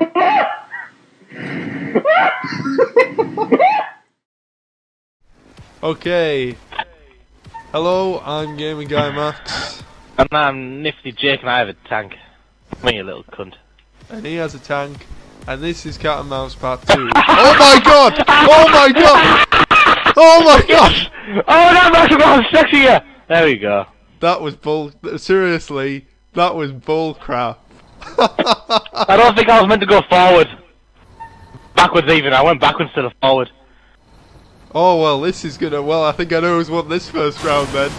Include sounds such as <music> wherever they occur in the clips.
<laughs> Okay. Hello, I'm Gaming Guy Max, And I'm Nifty Jake and I have a tank. Me, a little cunt. and he has a tank, and this is Cat and Mouse Part 2. <laughs> oh my god! Oh my god! Oh my god! <laughs> Oh no, Max, I'm sexy here! There we go. That was bull. Seriously, that was bull crap. <laughs> I don't think I was meant to go forward. Backwards even, I went backwards instead of forward. Oh well, this is gonna. Well, I think I know who's won this first round then.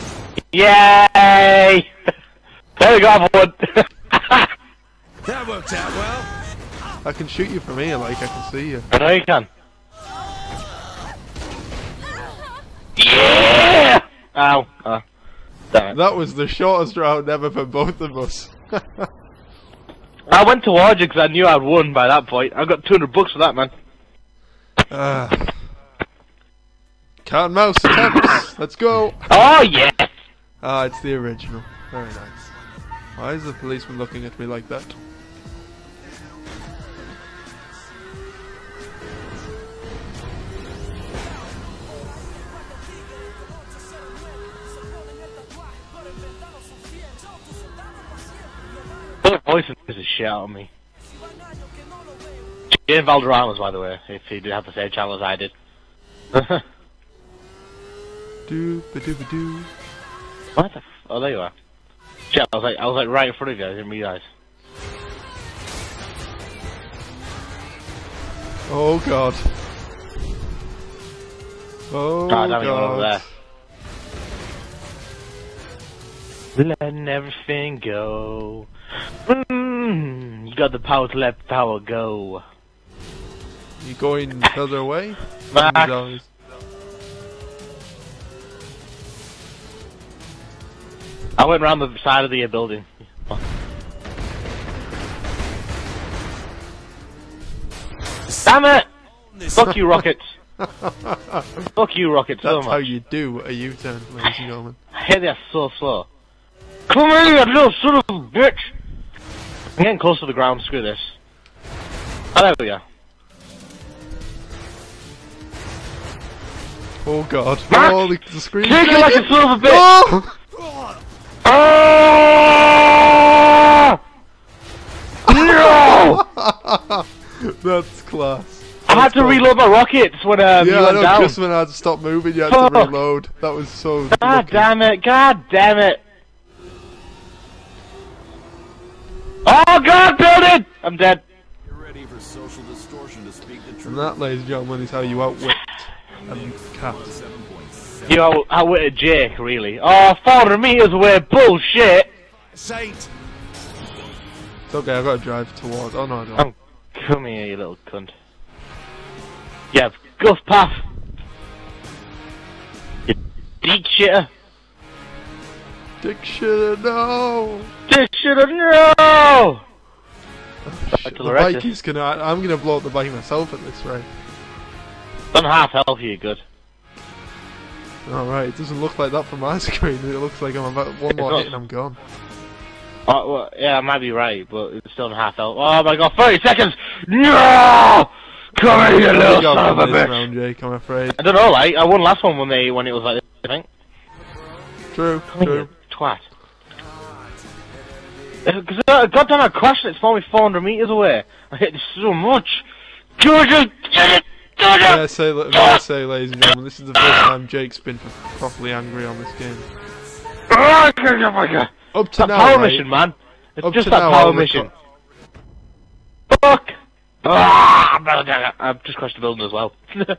Yay! <laughs> there we go, everyone. <laughs> That worked out well. I can shoot you from here, like I can see you. I know you can. Yeah! Ow. Oh. Damn it. That was the shortest round ever for both of us. I went to you because I knew I'd won by that point. I got 200 bucks for that, man. Ah. Cat and Mouse attempts. Let's go. Oh, yes! Ah, it's the original. Very nice. Why is the policeman looking at me like that? The is a shit out of me. Jane Valderrama's, by the way, if he did have the same channel as I did. Doo ba doo ba doo. what the f- Oh, there you are. Shit, I was like, I was like right in front of you, I didn't realize. Oh god. Oh God, damn god. there. Letting everything go. Mm, you got the power to let power go. You going further <laughs> away? Max. I went round the side of the building. Damn it! Fuck you, rockets! <laughs> Fuck you, rockets, so That's much. how you do a U-turn, ladies and gentlemen. I hit that so slow. Come here, you little son of a bitch! I'm getting close to the ground, screw this. Oh, there we go. Oh god. Max, Oh, the, the screen. Take it like a a bitch! Oh! No! <laughs> That's class. I had to fun. reload my rockets when um, you Yeah, I know. down. Just when I had to stop moving, you had Fuck. to reload. That was so. God lucky. damn it! God damn it! Oh God, building! I'm dead. You're ready for social distortion to speak the truth. And that, ladies and gentlemen, is how you outwit a cat. 7.7. You know, I witted Jake, really. Oh, 400 meters away, bullshit! Saint. It's okay, I've got to drive toward. Oh no, I don't. Oh, come here, you little cunt. Yeah, guff path. You dick shitter. Dick shitter, no! Dick shitter, no! Oh, shit. The bike is gonna. I'm gonna blow up the bike myself at this rate. I'm half health, you good. Alright, it doesn't look like that from my <laughs> screen. It looks like I'm about one more hit and I'm gone. Oh, well, yeah, I might be right, but it's still in half health. Oh my god, 30 seconds! No! Come here, you little son of a bitch! round, Jake, I'm afraid. I don't know, like, I won last one when they, when it was like this, I think. True, true. Twat. Because, uh, goddamn, I crashed and it's only 400 meters away. I hit this so much. Georgia, get it! May I say, may I say, ladies and gentlemen, this is the first time Jake's been properly angry on this game. Ah, get it, my God. Up to That now, power right? mission, man. It's just that now, power I'll mission. Fuck! Ah, I've just crashed the building as well. <laughs>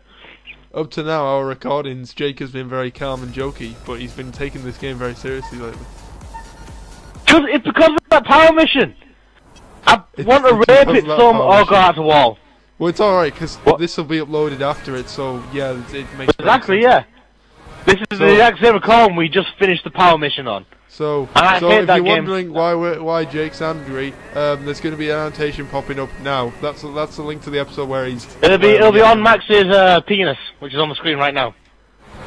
Up to now, our recordings, Jake has been very calm and jokey, but he's been taking this game very seriously lately. Cause it's because of that power mission. I It's- want to rape it some or go out the wall. Well, it's alright, because this will be uploaded after it, so yeah, it, it makes perfect Exactly, yeah. This is So- the exact same column we just finished the power mission on. So, so if you're game. wondering why we're, why Jake's angry, um, there's going to be an annotation popping up now. That's a, that's a link to the episode where he's. It'll be where it'll be on. Max's uh, penis, which is on the screen right now. <laughs>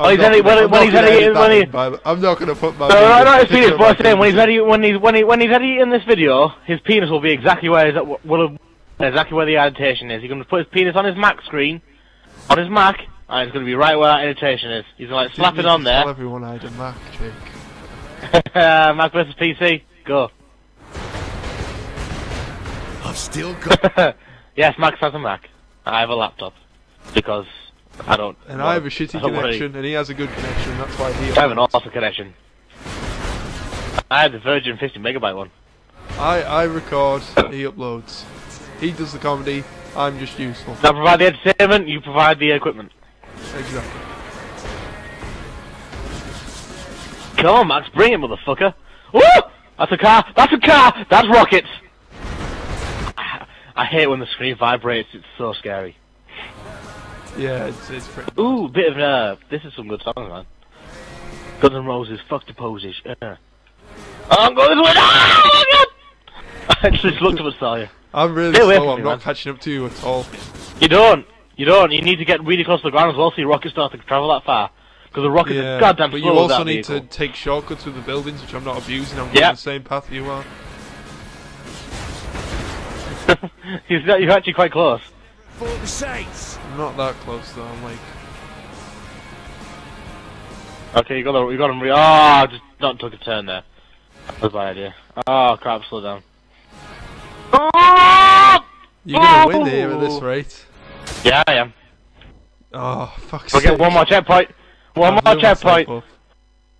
I'm he's not ready- gonna- when- when he's when he- I'm not going to put my. No, no, no, it's penis. But I'm saying when he's ready, when he's when he when he's ready in this video, his penis will be exactly where his, will have, exactly where the annotation is. He's going to put his penis on his Mac screen, on his Mac, and it's going to be right where that annotation is. He's going to like slap it on to Tell there. everyone I had a Mac, Jake. <laughs> Mac versus PC. Go. I've still <laughs> got. yes, Max has a Mac. I have a laptop because I don't. And I have a shitty don't connection, and he has a good connection. That's why he. I have an awesome connection. I have the Virgin 50 megabyte one. I I record, he uploads. He does the comedy. I'm just useful. I provide the entertainment. You provide the equipment. Exactly. Come on, Max, bring it, motherfucker. Woo! That's a car. That's a car. That's rockets. I hate when the screen vibrates. It's so scary. Yeah, it's it's pretty. Ooh, bit of uh, this is some good songs, man. Guns N' Roses, fuck the poses. Uh. I'm going this way. Oh my god! <laughs> I just looked up and saw you. I'm really Stay slow. I'm not man. catching up to you at all. You don't. You don't. You need to get really close to the ground as well, so your rockets start to travel that far. Because the rockets Yeah, are goddamn but slow you with also that need vehicle. to take shortcuts through the buildings, which I'm not abusing. I'm Yeah. going the same path you are. <laughs> You're you're actually quite close. For the Saints! I'm not that close though. I'm like, Okay, you got to, you got to re- Oh, just not took a turn there. That was my idea. Oh crap, slow down. Oh! you're gonna win here at this oh. rate. Yeah, I am. Oh, fuck. We'll get one more checkpoint. One more checkpoint.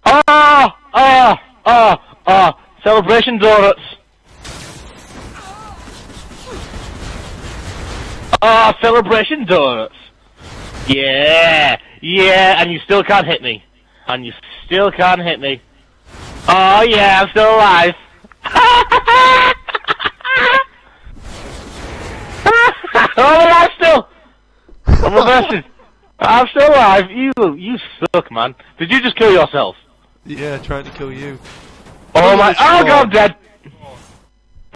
Oh, oh, oh, oh! Celebration donuts. Oh, celebration donuts. Yeah, yeah, and you still can't hit me. And you still can't hit me. Oh yeah, I'm still alive. <laughs> oh, I'm still. I'm still alive. You, you suck, man. Did you just kill yourself? Yeah, trying to kill you. Oh my! Oh god, I'm dead.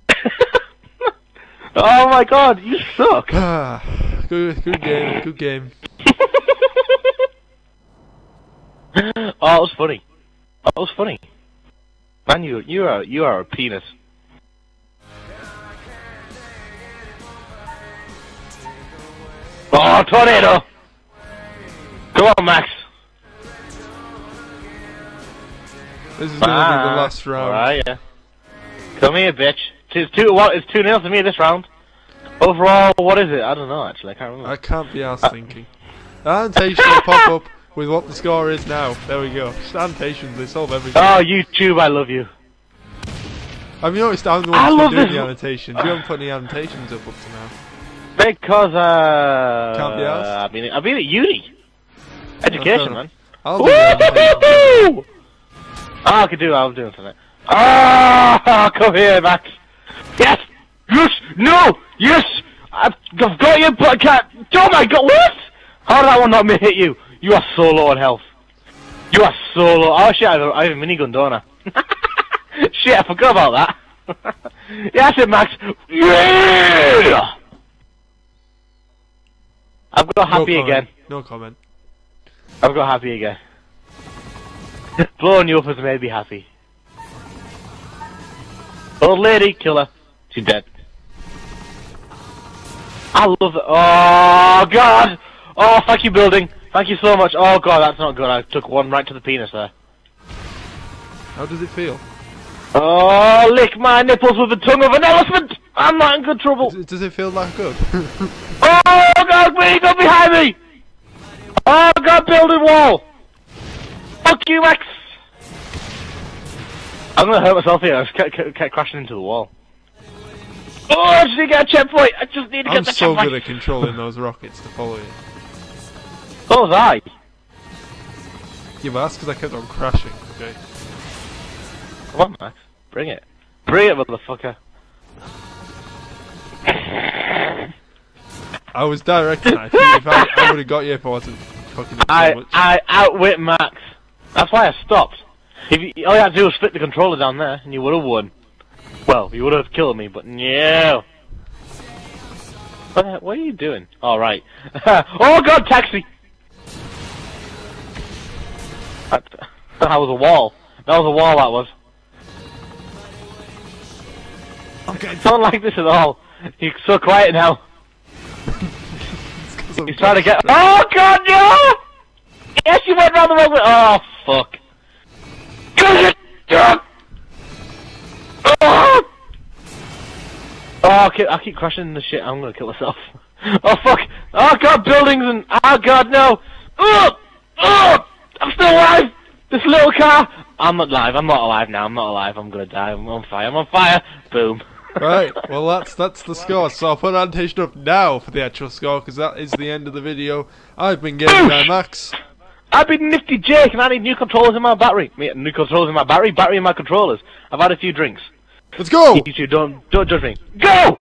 <laughs> oh my god, you suck. <sighs> Good, good game, good game. <laughs> oh, it was funny. It was funny. Man, you, you are, you are a penis. Oh, tornado! Come on, Max. This is gonna be the ah, last round. Alright, yeah. Come here, bitch. It's two, what, it's 2 nil to me this round. Overall, what is it? I don't know, actually. I can't remember. I can't be asked thinking. Annotation will pop up with what the score is now. There we go. Just annotations, they solve everything. Oh, YouTube, I love you. Have you noticed I'm the one who's doing the annotations? You haven't put any annotations up up to now. Because, uh... Can't be asked. I've been, I've been at uni. Education, man. I'll. Woo-hoo-hoo-hoo! Oh, I can do what I'm doing tonight. Ah, <laughs> come here, Max. Yes! Yes! No! Yes! I've, I've got you, but I can't. Oh my god, what? How did that one not me hit you? You are so low on health. You are so low. Oh shit, I have a, I have a minigun, don't I? <laughs> shit, I forgot about that. <laughs> yeah, that's it, Max. Yeah! I've got happy no again. No comment. I've got happy again. Blowing you up has made me happy. Old lady, kill her. She's dead. I love it. Oh, God! Oh, thank you, building. Thank you so much. Oh, God, that's not good. I took one right to the penis there. How does it feel? Oh, lick my nipples with the tongue of an elephant! I'm not in good trouble. Does it, does it feel that good? <laughs> Oh, God, please, don't behind me! Oh, God, building wall! Fuck you, Max! I'm gonna hurt myself here. I just kept, kept, kept crashing into the wall. Oh, I just need to get a checkpoint! I just need to get I'm the so checkpoint! good at controlling those rockets to follow you. So was I. Yeah, but that's because I kept on crashing, okay? Come on, Max. Bring it. Bring it, motherfucker. I was directing that. If I, I would have got you if I wasn't fucking up so I. I outwit Max. That's why I stopped. If you, all you had to do was flip the controller down there, and you would have won. Well, you would have killed me, but no. What, what are you doing? All right. <laughs> oh God, taxi! That, that was a wall. That was a wall. That was. I'm Don't like this at all. You're so quiet now. He's trying to get. <laughs> Oh God, no! Yes, you went round the wrong way. Oh fuck. Oh! Oh, I keep, I keep crashing the shit. I'm gonna kill myself. <laughs> Oh fuck! Oh god, buildings and oh god, no! Oh, oh! I'm still alive. This little car. I'm not alive. I'm not alive now. I'm not alive. I'm gonna die. I'm on fire. I'm on fire. Boom. Right, well that's that's the score. So I'll put an annotation up now for the actual score because that is the end of the video. I've been Gaming Guy Max. I've been Nifty Jake and I need new controllers in my battery. New controllers in my battery, battery in my controllers. I've had a few drinks. Let's go! You two don't don't judge me. Go!